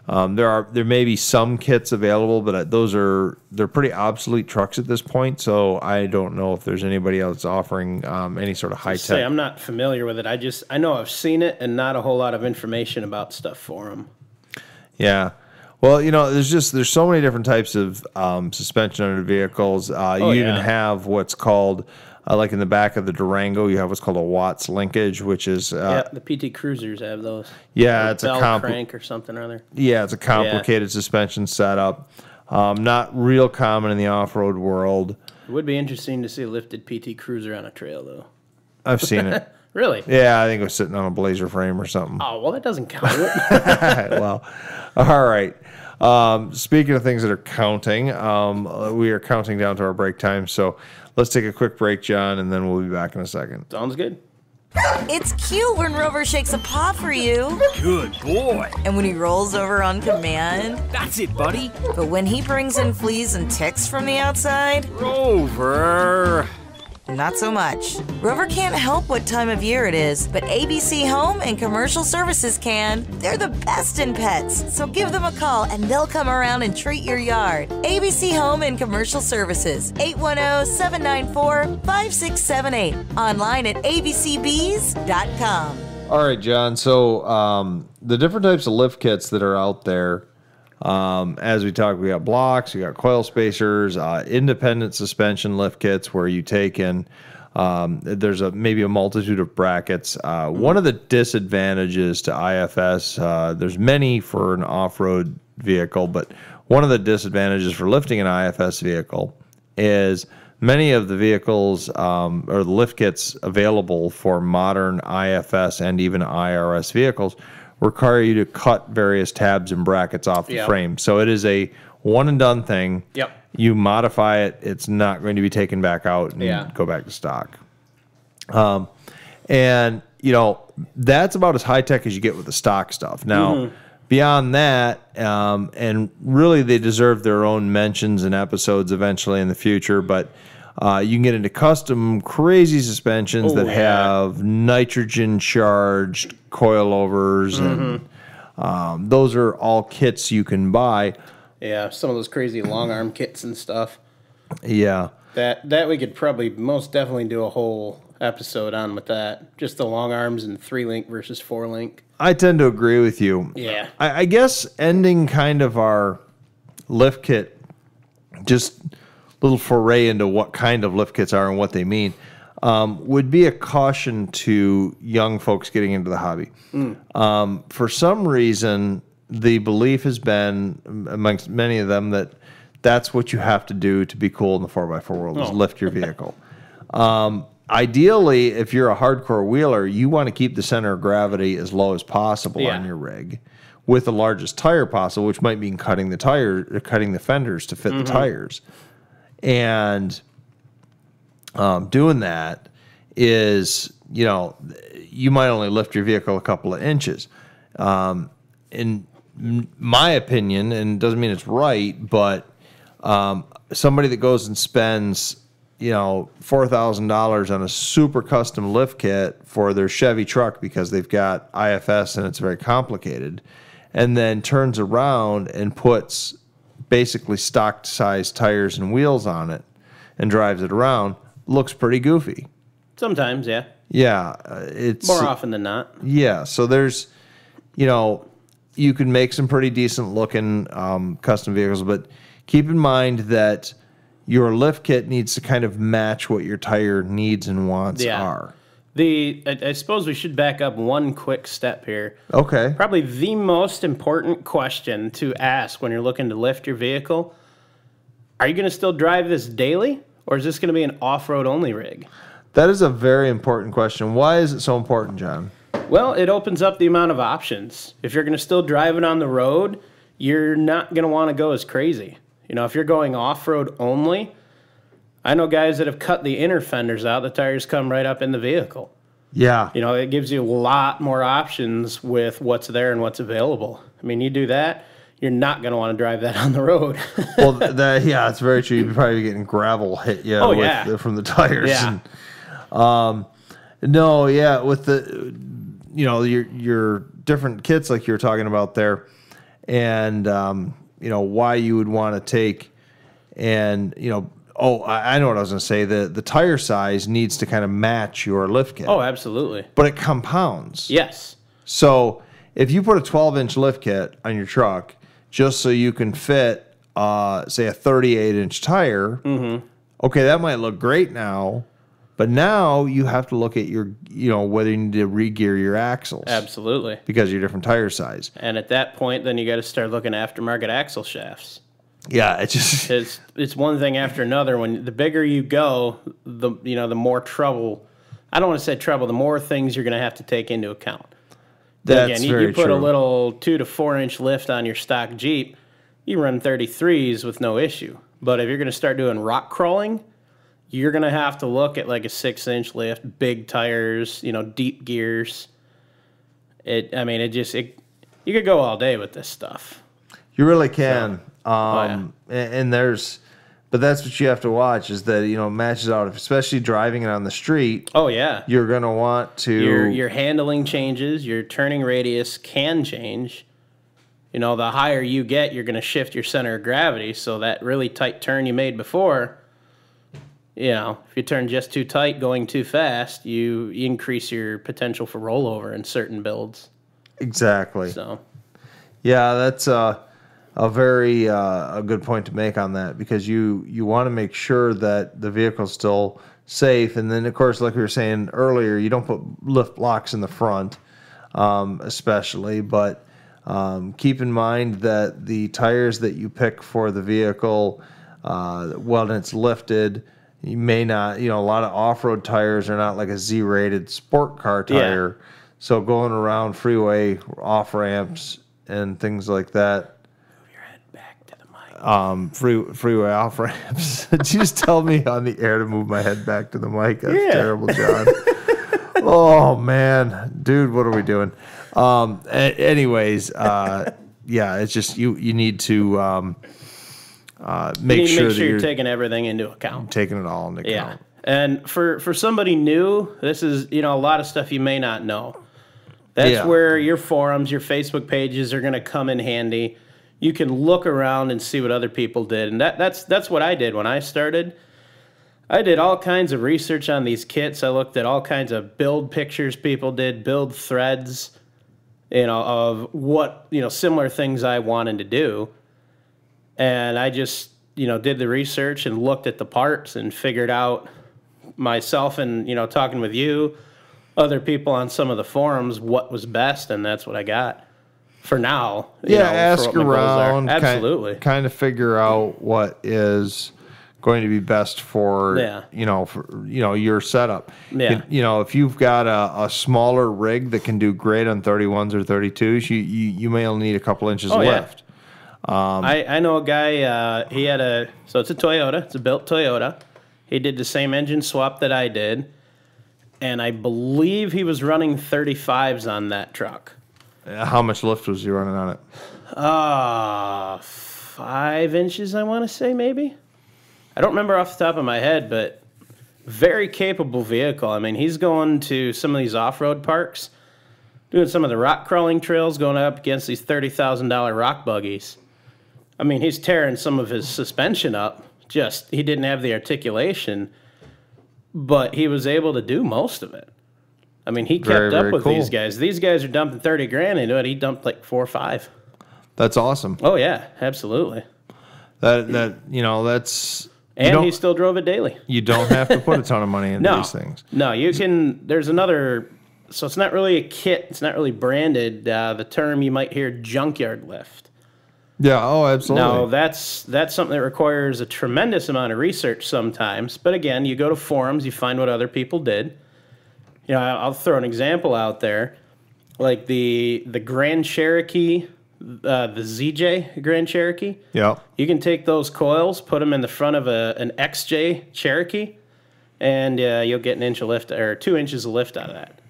Um, there are there may be some kits available, but uh, those are they're pretty obsolete trucks at this point. So I don't know if there's anybody else offering um, any sort of high Say, tech. I'm not familiar with it. I just I know I've seen it and not a whole lot of information about stuff for them. Yeah. Well, you know, there's just there's so many different types of um, suspension under vehicles. Uh, Oh, you even have what's called uh, like in the back of the Durango, you have what's called a Watts linkage, which is uh, yeah, the PT Cruisers have those. yeah, Or it's a compl- crank or something or other. Yeah, it's a complicated suspension setup. Um, not real common in the off-road world. It would be interesting to see a lifted PT Cruiser on a trail, though. I've seen it. Really? Yeah, I think it was sitting on a blazer frame or something. Oh well, that doesn't count. well, all right. Um, speaking of things that are counting, um, we are counting down to our break time. So let's take a quick break, John, and then we'll be back in a second. Sounds good. It's cute when Rover shakes a paw for you. Good boy. And when he rolls over on command. That's it, buddy. But when he brings in fleas and ticks from the outside, Rover. Not so much. Rover can't help what time of year it is, but ABC Home and Commercial Services can. They're the best in pets, so give them a call and they'll come around and treat your yard. ABC Home and Commercial Services, 810 794 5678. Online at abcbees.com. All right, John. So um, the different types of lift kits that are out there, um, as we talked, we got blocks, we got coil spacers, uh, independent suspension lift kits where you take in. Um, there's a maybe a multitude of brackets. Uh, one of the disadvantages to IFS, uh, there's many for an off-road vehicle, but one of the disadvantages for lifting an IFS vehicle is many of the vehicles um, or the lift kits available for modern IFS and even IRS vehicles require you to cut various tabs and brackets off the Yep. frame. So it is a one and done thing. Yep. You modify it, it's not going to be taken back out and Yeah. go back to stock. Um, and you know that's about as high tech as you get with the stock stuff. Now, Mm-hmm. beyond that, um, and really they deserve their own mentions and episodes eventually in the future. But uh, you can get into custom crazy suspensions Oh, that yeah. have nitrogen charged coilovers, and Mm-hmm. um, those are all kits you can buy. Yeah, some of those crazy long arm kits and stuff. Yeah. That that we could probably most definitely do a whole episode on with that. Just the long arms and three link versus four link. I tend to agree with you. Yeah. I, I guess ending kind of our lift kit, just little foray into what kind of lift kits are and what they mean, um, would be a caution to young folks getting into the hobby. Um, for some reason, the belief has been amongst many of them that that's what you have to do to be cool in the 4x4 world is Oh. lift your vehicle. Um, ideally, if you're a hardcore wheeler, you want to keep the center of gravity as low as possible Yeah. on your rig with the largest tire possible, which might mean cutting the tire, cutting the fenders to fit the tires. And um, doing that is, you know, you might only lift your vehicle a couple of inches. Um, in my opinion, and doesn't mean it's right, but um, somebody that goes and spends, you know, four thousand dollars on a super custom lift kit for their Chevy truck because they've got IFS and it's very complicated, and then turns around and puts basically stock size tires and wheels on it and drives it around, looks pretty goofy. Sometimes, yeah. Yeah, uh, it's More often than not. yeah, so there's, you know, you can make some pretty decent looking um, custom vehicles, but keep in mind that your lift kit needs to kind of match what your tire needs and wants Yeah. are. The I, I suppose we should back up one quick step here. Okay. Probably the most important question to ask when you're looking to lift your vehicle: Are you going to still drive this daily, or is this going to be an off-road only rig? That is a very important question. Why is it so important, John? Well, it opens up the amount of options. If you're going to still drive it on the road, you're not going to want to go as crazy. You know, if you're going off road only, I know guys that have cut the inner fenders out, the tires come right up in the vehicle. Yeah. You know, it gives you a lot more options with what's there and what's available. I mean, you do that, you're not going to want to drive that on the road. well, that yeah, it's very true. You'd probably be getting gravel hit you Oh, with yeah. from the tires. Yeah. And, um, no, yeah, with the you know your your different kits like you were talking about there, and um, you know why you would want to take, and you know. Oh, I I know what I was going to say. The the tire size needs to kind of match your lift kit, oh, absolutely. but it compounds. Yes. So if you put a 12 inch lift kit on your truck just so you can fit, uh, say, a 38 inch tire, okay, that might look great now. But now you have to look at your, you know, whether you need to re-gear your axles Absolutely. because of your different tire size. And at that point, then you got to start looking aftermarket axle shafts. Yeah, it's just It's it's one thing after another. When the bigger you go, the you know the more trouble. I don't want to say trouble. The more things you're going to have to take into account. that's Again, you, very you put true. a little two to four inch lift on your stock Jeep, you run 33s with no issue. But if you're going to start doing rock crawling, you're going to have to look at like a six inch lift, big tires, you know, deep gears. It, I mean, it just, it, you could go all day with this stuff. You really can. Oh, Um, and, and there's, but that's what you have to watch is that you know matches out, especially driving it on the street. Oh, yeah. You're gonna want to Your, your handling changes, your turning radius can change. You know, the higher you get, you're going to shift your center of gravity. So that really tight turn you made before, you know, if you turn just too tight going too fast, you increase your potential for rollover in certain builds. exactly. So, Yeah, that's uh, a very uh, a good point to make on that because you you want to make sure that the vehicle's still safe, and then of course, like we were saying earlier, you don't put lift blocks in the front, um, especially, but um, keep in mind that the tires that you pick for the vehicle, uh, when it's lifted. You may not, you know, a lot of off-road tires are not like a Z-rated sport car Yeah. tire. So going around freeway off ramps and things like that, your head back to the mic. Um, free, freeway off ramps. Did you just tell me on the air to move my head back to the mic? That's Yeah. terrible, John. oh man, dude, what are we doing? Um, a- anyways, uh, yeah, it's just you. You need to um, uh, You make need sure make sure you're you're taking everything into account. taking it all into account. Yeah. And for for somebody new, this is you know a lot of stuff you may not know. That's Yeah. where your forums, your Facebook pages are going to come in handy. You can look around and see what other people did, and that that's that's what I did when I started. I did all kinds of research on these kits. I looked at all kinds of build pictures people did, build threads, you know, of what you know similar things I wanted to do and I just you know did the research and looked at the parts and figured out myself and you know talking with you other people on some of the forums what was best and that's what I got for now you Yeah, know, ask what my goals are. around. absolutely Kind, kind of figure out what is going to be best for Yeah. you know for you know your setup. Yeah. You, you know, if you've got a, a smaller rig that can do great on 31s or 32s, you you, you may only need a couple inches Oh, yeah. lift. I, I know a guy uh, he had a so it's a Toyota it's a built Toyota he did the same engine swap that I did and I believe he was running 35s on that truck How much lift was you running on it? Uh, five inches, I want to say, maybe. I don't remember off the top of my head, but very capable vehicle. I mean, he's going to some of these off road parks, doing some of the rock crawling trails, going up against these $30,000 rock buggies. I mean, he's tearing some of his suspension up. Just, he didn't have the articulation, but he was able to do most of it. I mean, he kept Very, up very with these guys. These guys are dumping 30 grand into it. He dumped like four or five. That's awesome. Oh yeah, absolutely. That that you know that's And he still drove it daily. you don't have to put a ton of money into No, these things. no, you can. There's another. So it's not really a kit. It's not really branded. Uh, the term you might hear junkyard lift. Yeah. Oh, absolutely. No, that's that's something that requires a tremendous amount of research sometimes. But again, you go to forums, you find what other people did. You know, I'll throw an example out there, like the the Grand Cherokee, uh, the ZJ Grand Cherokee. yeah. You can take those coils, put them in the front of a, an XJ Cherokee, and uh, you'll get an inch of lift or two inches of lift out of that.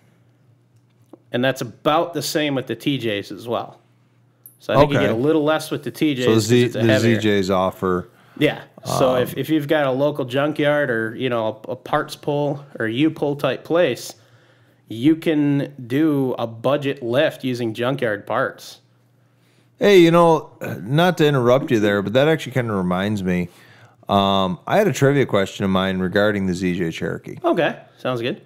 And that's about the same with the TJs as well. So I think you Okay. get a little less with the TJs. So the, 'cause Z, it's the. ZJs offer. Yeah. So Um, if, if you've got a local junkyard or you know a, a parts pull or U pull type place, you can do a budget lift using junkyard parts. Hey, you know, not to interrupt you there, but that actually kind of reminds me. Um, I had a trivia question of mine regarding the ZJ Cherokee. Okay, sounds good.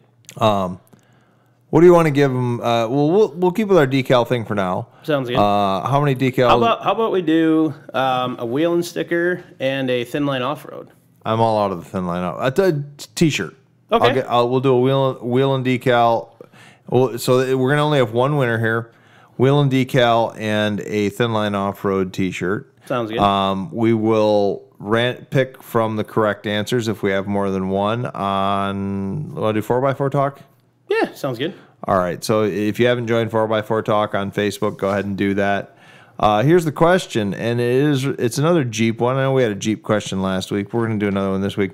What do you want to give them? Uh, well, we'll we'll keep with our decal thing for now. Sounds good. Uh, how many decals? how about how about we do um, a wheel and sticker and a thin line off road? I'm all out of the thin line. out. A t-shirt. Okay. I'll get, I'll, we'll do a wheel wheel and decal. Well, so we're gonna only have one winner here: wheel and decal and a thin line off road T-shirt. Sounds good. Um, we will rant pick from the correct answers if we have more than one on. Want to do four by four talk? yeah, sounds good. All right. So if you haven't joined 4x4 Talk on Facebook, go ahead and do that. Uh, here's the question, and it is it's another Jeep one. I know we had a Jeep question last week. We're going to do another one this week.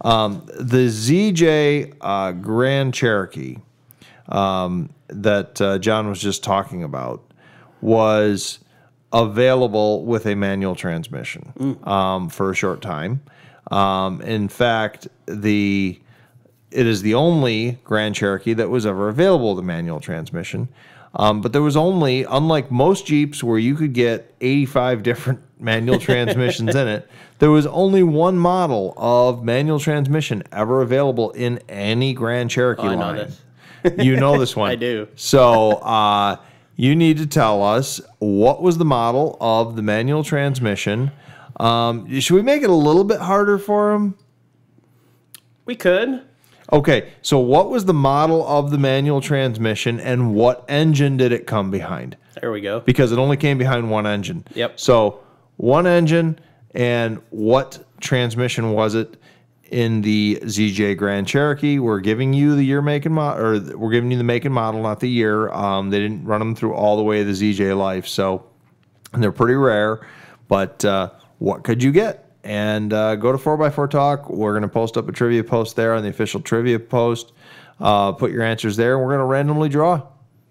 Um, the ZJ uh, Grand Cherokee um, that uh, John was just talking about was available with a manual transmission um, for a short time. Um, in fact, the it is the only Grand Cherokee that was ever available with a manual transmission. Um, but there was only, unlike most Jeeps where you could get 85 different manual transmissions in it, there was only one model of manual transmission ever available in any Grand Cherokee Oh, I know line. You know this one. I do. So uh, you need to tell us what was the model of the manual transmission. Um, should we make it a little bit harder for him? We could. Okay, so what was the model of the manual transmission and what engine did it come behind? There we go. Because it only came behind one engine. Yep. So one engine and what transmission was it in the ZJ Grand Cherokee? We're giving you the year, make, and model, or we're giving you the make and model, not the year. Um, they didn't run them through all the way of the ZJ life, so and they're pretty rare. But uh, what could you get? And uh, go to 4x4 Talk. We're going to post up a trivia post there on the official trivia post. Uh, put your answers there, and we're going to randomly draw.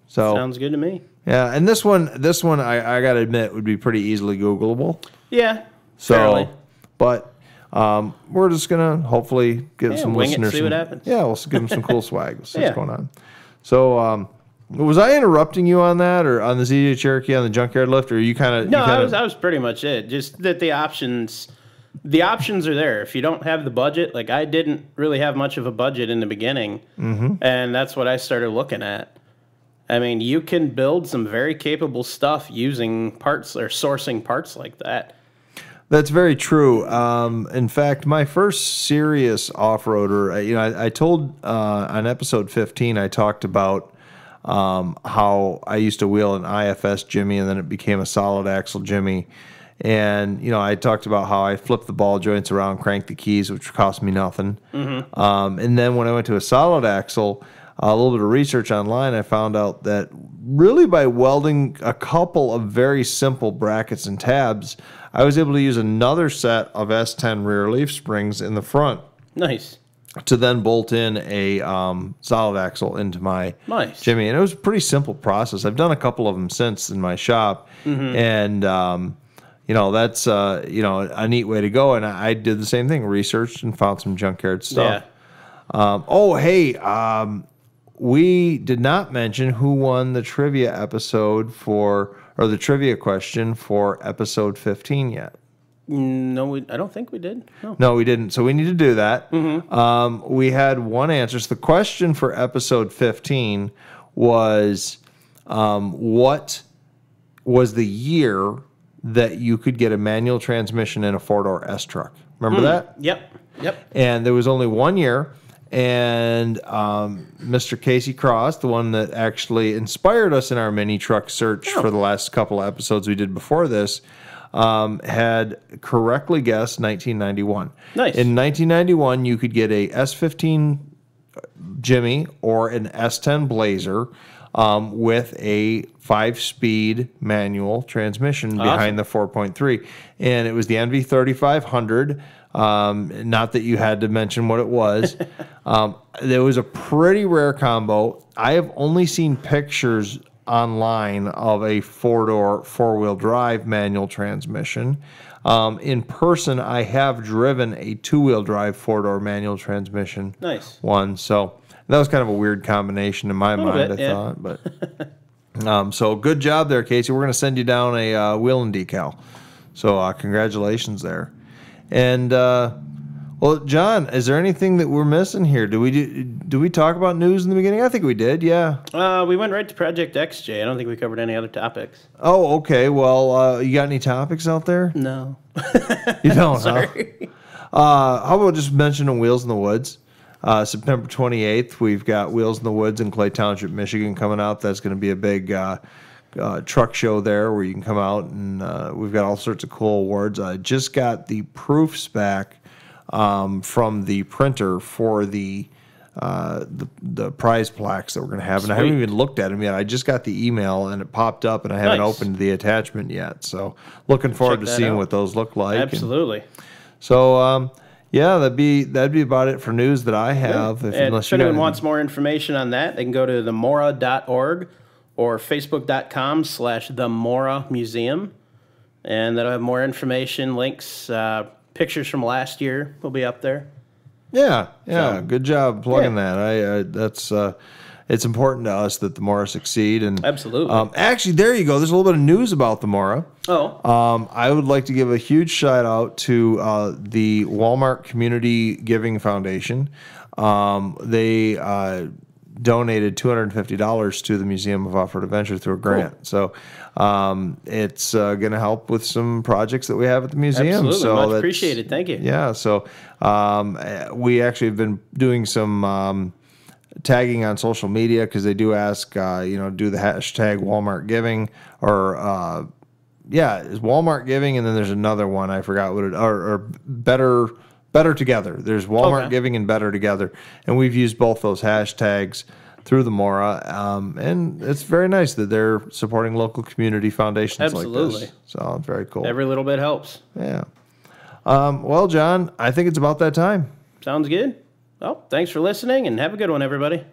So Sounds good to me. yeah, and this one, this one, I, I got to admit, would be pretty easily Googleable. Yeah. So, fairly. but um, we're just gonna hopefully get Yeah, some wing it, listeners. see some, what happens. Yeah, we'll give them some cool swag. See Yeah. what's going on. So, um, was I interrupting you on that, or on the ZJ Cherokee on the junkyard lift, or you kind of? No, I was I was pretty much it. Just that the options the options are there. If you don't have the budget, like I didn't really have much of a budget in the beginning, Mm-hmm. and that's what I started looking at. I mean, you can build some very capable stuff using parts or sourcing parts like that. That's very true. Um, in fact, my first serious off-roader, I- you know, I, I told uh, on episode 15, I talked about um, how I used to wheel an IFS Jimmy, and then it became a solid axle Jimmy. And you know, I talked about how I flipped the ball joints around, cranked the keys, which cost me nothing. Um, and then when I went to a solid axle, a little bit of research online, I found out that really by welding a couple of very simple brackets and tabs, I was able to use another set of S10 rear leaf springs in the front Nice. to then bolt in a um, solid axle into my Nice. Jimmy. And it was a pretty simple process. I've done a couple of them since in my shop, Mm-hmm. and um, you know that's uh, you know a neat way to go. And I, I did the same thing, researched and found some junkyard stuff. Yeah. Um, oh, hey, um, we did not mention who won the trivia episode for, or the trivia question for episode 15 yet. No, we, I don't think we did. No. No, we didn't. So we need to do that. Um, we had one answer. So the question for episode 15 was um, what was the year that you could get a manual transmission in a four door S truck? Remember that? Yep. Yep. and there was only one year. And um, Mr. Casey Cross, the one that actually inspired us in our mini truck search for the last couple of episodes we did before this, um, had correctly guessed 1991. Nice. In 1991, you could get a S15 Jimmy or an S10 Blazer um, with a five-speed manual transmission behind the 4.3, and it was the NV 3500. Um, not that you had to mention what it was. um, there was a pretty rare combo. I have only seen pictures online of a four-door, four-wheel drive manual transmission. Um, in person, I have driven a two-wheel drive four-door manual transmission Nice. one. So that was kind of a weird combination in my mind, bit, I yeah. thought. But um, so good job there, Casey. We're going to send you down a uh, wheel and decal. So uh, congratulations there. And uh, well, John, is there anything that we're missing here? Do we do, do we talk about news in the beginning? I think we did. Yeah. Uh, we went right to Project XJ. I don't think we covered any other topics. Oh, okay. Well, uh, you got any topics out there? No. You don't, huh? Uh, how about just mentioning Wheels in the Woods? Uh, September 28th, we've got Wheels in the Woods in Clay Township, Michigan coming out. That's going to be a big uh, uh, truck show there where you can come out and uh, we've got all sorts of cool awards. I just got the proofs back um, from the printer for the. Uh, the, the prize plaques that we're going to have, and I haven't even looked at them yet. I just got the email and it popped up, and I haven't Nice. opened the attachment yet. So, looking forward Check to seeing out. what those look like. and- Absolutely. so um, yeah, that'd be that'd be about it for news that I have. If, And unless if anyone wants more information on that, they can go to themora.org or facebook.com slash the Mora Museum. And that'll have more information, links, uh, pictures from last year will be up there. yeah, yeah, So- good job plugging Yeah. that. I, I that's uh, it's important to us that the Mora succeed. And Absolutely. um, actually, there you go. There's a little bit of news about the Mora. Oh, Um, I would like to give a huge shout out to uh, the Walmart Community Giving Foundation. Um, they uh, donated $250 to the Museum of Off-Road Adventure through a grant. So um, it's uh, going to help with some projects that we have at the museum. absolutely. So Much appreciated. Thank you. Yeah. So um, we actually have been doing some. Um, tagging on social media because they do ask, uh, you know, do the hashtag Walmart Giving or uh, yeah, is Walmart Giving, and then there's another one I forgot what it or, or better better together. There's Walmart Okay. Giving and Better Together, and we've used both those hashtags through the Mora, um, and it's very nice that they're supporting local community foundations like this. So it's very cool. Every little bit helps. yeah. Um, well, John, I think it's about that time. Sounds good. Well, thanks for listening and have a good one, everybody.